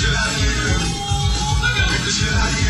Should I do? Should I do?